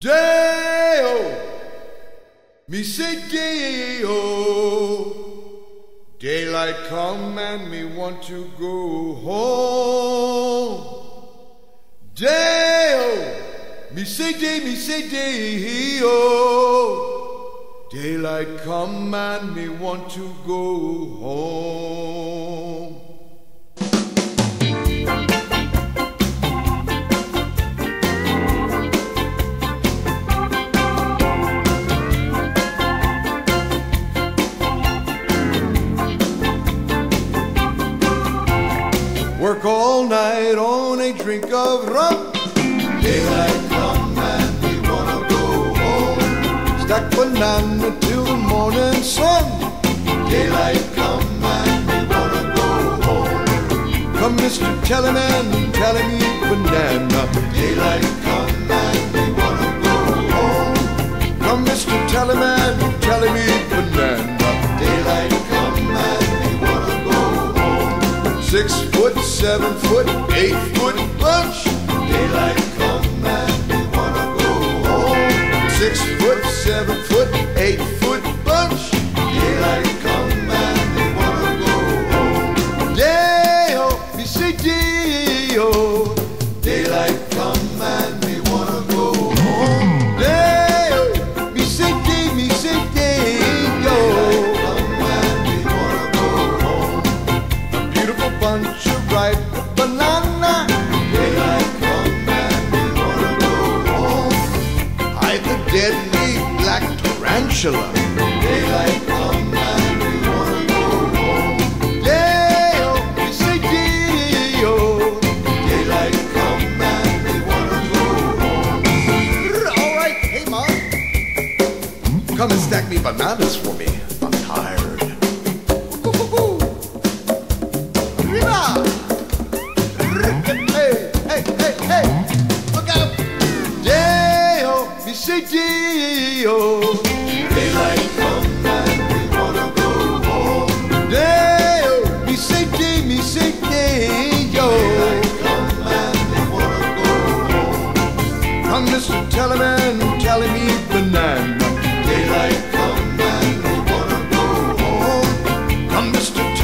Day-o, me say day-o. Oh. Daylight come and me want to go home. Day-o, me say day, me say day-o. Oh. Daylight come and me want to go home. Work all night on a drink of rum. Daylight come and we wanna go home. Stack banana till the morning sun. Daylight come and we wanna go home. Come, Mr. Tallyman, tell me banana. Daylight come and we wanna go home. Come, Mr. Tallyman, tell me Six foot, seven foot, eight foot bunch. Daylight tarantula. Daylight come and we wanna go home. Day-o, we say. Daylight come and we wanna go home. All right, hey mom. Come and stack me bananas for me. I'm tired. Riva! Hey, hey, hey, hey! Look out! Day-o, me say.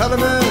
Academy.